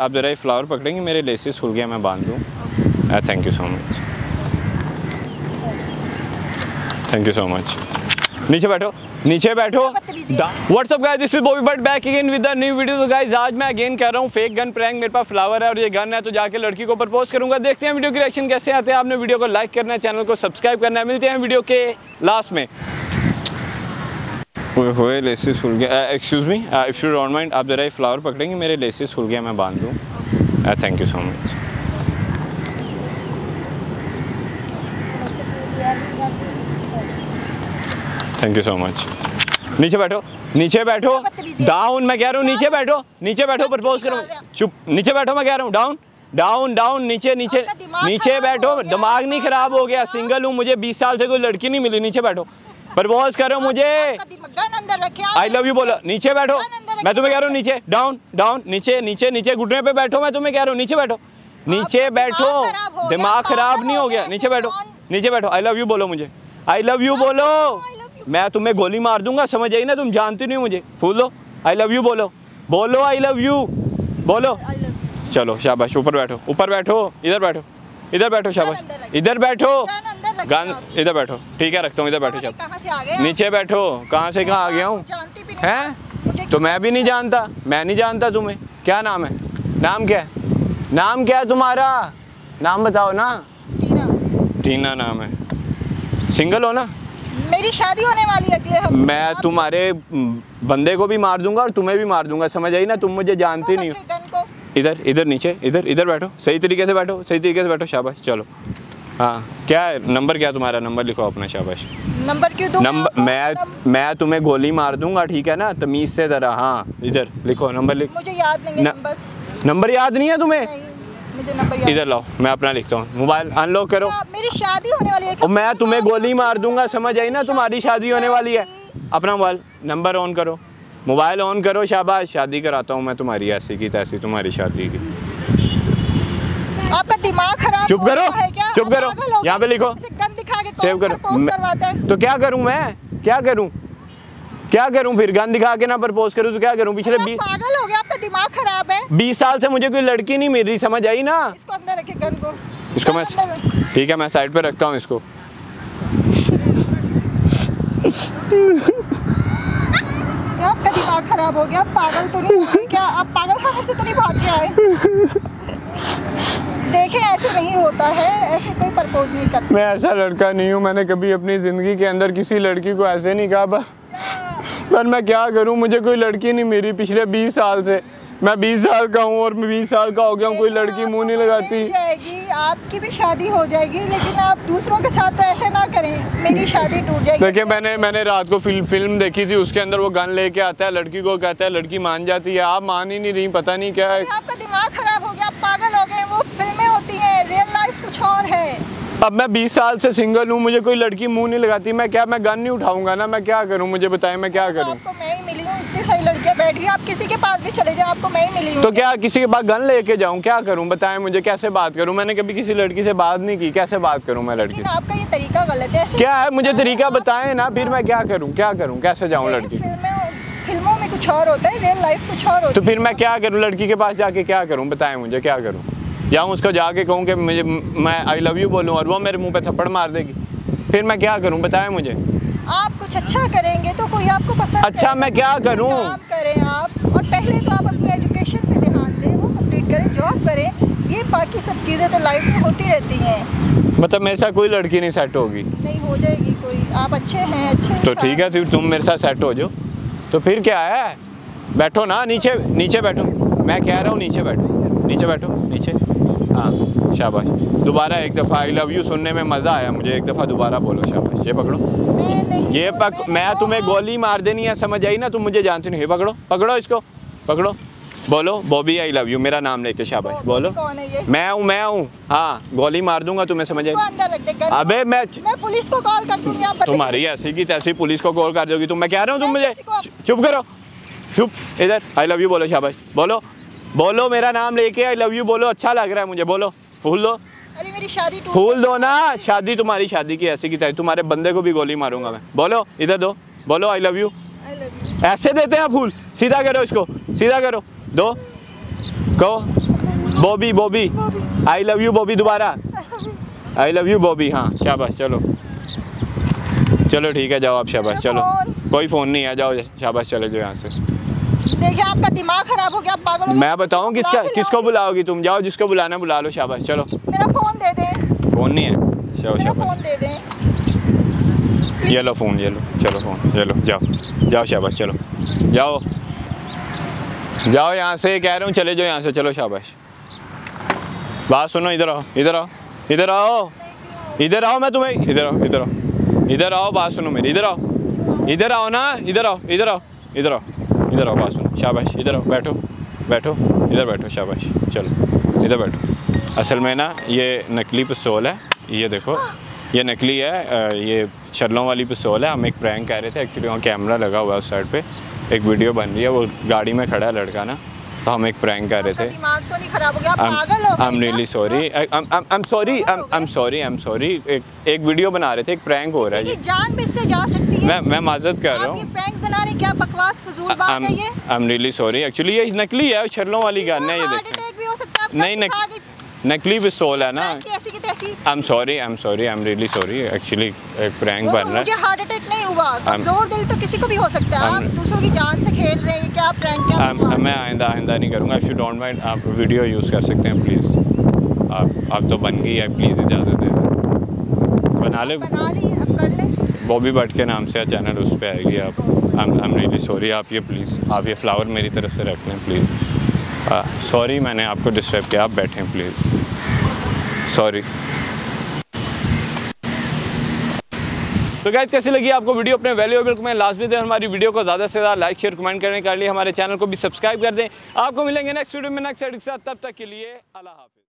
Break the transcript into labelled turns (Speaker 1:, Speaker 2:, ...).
Speaker 1: आप ज़रा ये फ्लावर पकड़ेंगे मेरे लेसेस खुल गया मैं बाँध दूँ। Thank you so much thank you so much नीचे बैठो नीचे बैठो। What's up guys this is Bobby but back again with the new video तो गाइस आज मैं अगेन कह रहा हूँ फेक गन प्रैंक मेरे पास फ्लावर है और ये गन है तो जाके लड़की को प्रपोज करूँगा। देखते हैं वीडियो के रिएक्शन कैसे आते हैं। आपने वीडियो को लाइक करना है चैनल को सब्सक्राइब करना है। मिलते हैं वीडियो के लास्ट में। हुए हुए लेसेस खुल गया। Excuse me if you don't mind आप ज़रा ये फ्लावर पकड़ेंगे मेरे लेसेस खुल गया मैं बाँध दूँ। Thank you so much thank you so much नीचे बैठो नीचे बैठो। डाउन मैं कह रहा हूँ नीचे बैठो नीचे बैठो प्रपोज करो। चुप नीचे बैठो मैं कह रहा हूँ डाउन डाउन डाउन नीचे नीचे नीचे बैठो। दिमाग नहीं खराब हो गया सिंगल हूँ मुझे 20 साल से कोई लड़की नहीं मिली नीचे बैठो। प्रपोज करो मुझे। आई लव यू बोलो। नीचे बैठो। मैं तुम्हें कह रहा हूँ नीचे। डाउन डाउन नीचे नीचे नीचे। घुटने पे बैठो मैं तुम्हें कह रहा हूँ। नीचे बैठो। नीचे बैठो। दिमाग खराब नहीं
Speaker 2: हो
Speaker 1: गया। नीचे बैठो। नीचे बैठो। आई लव यू बोलो मुझे। आई लव यू बोलो. मैं तुम्हें गोली मार दूँगा समझ आई ना? तुम जानती नहीं मुझे। फूल आई लव यू बोलो। बोलो आई लव यू बोलो. चलो शाबाश। ऊपर बैठो। ऊपर बैठो। इधर बैठो। इधर बैठो शाबाश। इधर बैठो।
Speaker 2: गन।
Speaker 1: इधर बैठो। ठीक है रखता हूँ इधर बैठो
Speaker 2: अरे
Speaker 1: शाबाश। नीचे बैठो। कहाँ से कहाँ आ गया हूँ? हैं? तो मैं भी नहीं जानता। मैं नहीं जानता तुम्हें। क्या नाम है? नाम क्या है? नाम क्या है तुम्हारा? नाम बताओ ना।
Speaker 2: टीना।
Speaker 1: टीना नाम है। सिंगल हो ना?
Speaker 2: मेरी शादी होने वाली है अगले
Speaker 1: मैं तुम्हारे बंदे को भी मार दूँगा और तुम्हें भी मार दूँगा। समझ आई ना? तुम मुझे जानती नहीं हो। इधर इधर नीचे इधर इधर बैठो। सही तरीके से बैठो सही तरीके से बैठो शाबाश चलो। हाँ क्या है नंबर क्या तुम्हारा नंबर? लिखो अपना शाबाश।
Speaker 2: नंबर क्यों दूँ
Speaker 1: नंबर मैं मैं तुम्हें गोली मार दूँगा ठीक है ना? तमीज से जरा हाँ इधर लिखो नंबर लिखो
Speaker 2: मुझे याद नहीं है नंबर।
Speaker 1: नंबर याद नहीं है तुम्हें?
Speaker 2: मुझे नंबर
Speaker 1: इधर लाओ मैं अपना लिखता हूँ। मोबाइल अनलॉक करो।
Speaker 2: मेरी शादी होने वाली है।
Speaker 1: मैं तुम्हें गोली मार दूँगा समझ आई ना? तुम्हारी शादी होने वाली है। अपना मोबाइल नंबर ऑन करो। मोबाइल ऑन करो शाबाश शादी कराता हूँ मैं तुम्हारी ऐसी की तैसी तुम्हारी शादी की।
Speaker 2: आपका दिमाग खराब
Speaker 1: चुप करो,
Speaker 2: क्या?
Speaker 1: चुप करो, यहाँ पे लिखो।
Speaker 2: ऐसे गन दिखा के
Speaker 1: सेव करो।
Speaker 2: है?
Speaker 1: तो क्या करूँ मैं? क्या करूँ? क्या करूँ फिर? गन दिखा के ना प्रपोज करूँ तो क्या करूँ? पिछले बीस
Speaker 2: पागल हो गया आपका दिमाग खराब है।
Speaker 1: बीस साल से मुझे कोई लड़की नहीं मिल रही समझ आई ना?
Speaker 2: इसको अंदर रखे गन को।
Speaker 1: इसको मैं ठीक है मैं साइड पे रखता हूँ इसको।
Speaker 2: क्या आपका दिमाग खराब हो गया पागल तो नहीं क्या? आप पागल खाने से तो नहीं भाग के आए? देखें ऐसे नहीं होता है ऐसे कोई प्रपोज नहीं करता।
Speaker 1: मैं ऐसा लड़का नहीं हूँ मैंने कभी अपनी ज़िंदगी के अंदर किसी लड़की को ऐसे नहीं कहा पर मैं क्या करूँ? मुझे कोई लड़की नहीं मेरी पिछले बीस साल से। मैं बीस साल का हूँ और मैं बीस साल का हो गया हूँ कोई लड़की मुँह नहीं लगाती।
Speaker 2: आपकी भी शादी हो जाएगी लेकिन आप दूसरों के साथ तो ऐसे ना करें। मेरी शादी टूट जाएगी।
Speaker 1: देखिए मैंने मैंने रात को फ़िल्म फ़िल्म देखी थी उसके अंदर वो गन लेके आता है लड़की को कहता है लड़की मान जाती है। आप मान ही नहीं रही पता नहीं क्या है।
Speaker 2: आपका दिमाग खराब हो गया आप पागल हो गए वो फ़िल्में होती है रियल लाइफ कुछ और है।
Speaker 1: अब मैं 20 साल से सिंगल हूँ मुझे कोई लड़की मुँह नहीं लगाती मैं क्या मैं गन नहीं उठाऊँगा ना मैं क्या करूँ मुझे बताएँ मैं क्या
Speaker 2: तो
Speaker 1: करूँ
Speaker 2: आपको मैं ही मिली हूँ इतनी सारी लड़कियाँ बैठी आप किसी के पास भी चले जाओ आपको मैं ही मिली
Speaker 1: तो क्या किसी के पास गन लेके जाऊँ? क्या करूँ? बताएँ मुझे कैसे बात करूँ? मैंने कभी किसी लड़की से बात नहीं की। कैसे बात करूँ मैं लड़की?
Speaker 2: आपका ये तरीका गलत है
Speaker 1: क्या है? मुझे तरीका बताएँ ना फिर मैं क्या करूँ? क्या करूँ? कैसे जाऊँ लड़की?
Speaker 2: फ़िल्मों में कुछ और होता है रियल लाइफ कुछ और होती
Speaker 1: तो फिर मैं क्या करूँ? लड़की के पास जाके क्या करूँ? बताएँ मुझे क्या करूँ? जाऊँ उसको जाके कहूँ कि मुझे मैं आई लव यू बोलूँ और वो मेरे मुँह पे थप्पड़ मार देगी। फिर मैं क्या करूँ? बताएँ मुझे।
Speaker 2: आप कुछ अच्छा करेंगे तो कोई आपको पसंद
Speaker 1: अच्छा, मैं क्या करूँ?
Speaker 2: करूँ? करें आप और पहले तो आप अपने एजुकेशन पे ध्यान दें वो कंप्लीट करें जॉब करें ये बाकी सब चीज़ें तो लाइफ में होती रहती हैं।
Speaker 1: मतलब मेरे साथ कोई लड़की नहीं सेट होगी।
Speaker 2: नहीं हो जाएगी कोई। आप अच्छे हैं अच्छे
Speaker 1: तो ठीक है फिर तुम मेरे साथ सेट हो जाओ। तो फिर क्या है? बैठो ना नीचे नीचे बैठो। मैं कह रहा हूँ नीचे बैठो। नीचे बैठो नीचे। हाँ। शाबाश। दोबारा एक दफ़ा आई लव यू सुनने में मज़ा आया मुझे एक दफ़ा दोबारा बोलो शाबाश। ये पकड़ो। ये पक मैं तुम्हें गोली मार देनी है समझ आई ना? तुम मुझे जानती नहीं पकड़ो पकड़ो इसको पकड़ो। बोलो बॉबी आई लव यू मेरा नाम लेके शाबाश। बोलो।
Speaker 2: कौन है ये?
Speaker 1: मैं हूँ मैं हूँ। हाँ गोली मार दूँगा तुम्हें समझ आई? अबे मैं
Speaker 2: मैं पुलिस को कॉल कर दूँगी आप
Speaker 1: तुम्हारी ऐसी की तैसी पुलिस को कॉल कर दोगी तुम। मैं कह रहा हूँ तुम मुझे चुप करो। चुप इधर आई लव यू बोलो शाबाश। बोलो बोलो मेरा नाम लेके आई लव यू बोलो। अच्छा लग रहा है मुझे बोलो। फूल दो।
Speaker 2: अरे मेरी शादी
Speaker 1: फूल दो ना। शादी तुम्हारी शादी की ऐसी की तैसी तुम्हारे बंदे को भी गोली मारूँगा मैं। बोलो इधर दो। बोलो आई लव यू. ऐसे देते हैं फूल। सीधा करो इसको। सीधा करो। दो। कहो। Bobby Bobby. I love you Bobby दोबारा। I love you Bobby. हाँ शाबाश चलो। चलो ठीक है जाओ आप शाबाश चलो। कोई फ़ोन नहीं है जाओ शाबाश चले जाओ यहाँ से।
Speaker 2: देखिए आपका दिमाग खराब हो गया आप पागल हो गए।
Speaker 1: मैं बताऊँ किसका किसको बुलाओगी तुम? जाओ जिसको बुलाना बुला लो शाबाश चलो।
Speaker 2: मेरा फ़ोन दे दें।
Speaker 1: फ़ोन नहीं है? चलो
Speaker 2: मेरा
Speaker 1: शाबाश।
Speaker 2: फ़ोन दे दें।
Speaker 1: ये लो फ़ोन ये लो। चलो फ़ोन ये लो जाओ। जाओ शाबाश चलो। जाओ। जाओ यहाँ से कह रहा हूँ चले जाओ यहाँ से चलो शाबाश। बात सुनो इधर आओ इधर आओ इधर आओ। इधर आओ मैं तुम्हें इधर आओ इधर आओ। इधर आओ बात सुनो मेरी इधर आओ। इधर आओ ना इधर आओ इधर आओ इधर आओ। इधर आओ बात सुनो शाबाश, इधर आओ, बैठो बैठो, इधर बैठो, शाबाश। चलो, इधर बैठो। असल में ना, ये नकली पिस्तौल है, ये देखो, ये नकली है ये छलों वाली पिस्तौल है। हम एक प्रैंक कह रहे थे, एक्चुअली वहाँ कैमरा लगा हुआ है उस साइड पे। एक वीडियो बन रही है, वो गाड़ी में खड़ा है लड़का ना। तो हम एक प्रैंक कर रहे थे
Speaker 2: दिमाग तो नहीं खराब हो गया आप हो.
Speaker 1: I- I'm I'm I'm sorry.
Speaker 2: पागल
Speaker 1: I'm
Speaker 2: हो गए?
Speaker 1: I'm sorry. I'm sorry. एक एक वीडियो बना रहे थे एक प्रैंक हो रहा है
Speaker 2: जान भी इससे जा सकती है
Speaker 1: मैं मैं माजत कर रहा हूँ
Speaker 2: प्रैंक बना रहे क्या बकवास फजूल बात है ये
Speaker 1: I am really sorry actually ये नकली है छलों वाली गन है ये
Speaker 2: हार्ट
Speaker 1: देखें
Speaker 2: अटैक भी सकता आप
Speaker 1: नहीं,
Speaker 2: नकली
Speaker 1: नकली पिस्तौल है ना? I am sorry I am sorry I am really sorry actually एक प्रैंक बन रहा है।
Speaker 2: मुझे हार्ट अटैक नहीं हुआ। कमज़ोर दिल तो किसी को भी हो सकता है। आप दूसरों की जान से खेल रहे हैं क्या? प्रैंक क्या?
Speaker 1: मैं आइंदा आइंदा नहीं करूँगा। इफ़ यू डोंट माइंड आप वीडियो यूज़ कर सकते हैं प्लीज़ आप आप तो बन गई है प्लीज़ इजाज़त है बना ले।
Speaker 2: बना ली अब कर ले।
Speaker 1: बॉबी भट्ट के नाम से चैनल उस पर आएगी आप। आई एम रियली सॉरी आप ये प्लीज़ आप ये फ्लावर मेरी तरफ़ से रख लें प्लीज़ सॉरी मैंने आपको डिस्टर्ब किया आप बैठें प्लीज़ सॉरी तो गैस कैसी लगी आपको वीडियो अपने वैल्यूएबल में लाजमी दें हमारी वीडियो को ज़्यादा से ज़्यादा लाइक शेयर कमेंट करने के लिए हमारे चैनल को भी सब्सक्राइब कर दें। आपको मिलेंगे नेक्स्ट वीडियो में नेक्स्ट एडिक तब तक के लिए अल्लाह हाफिज़।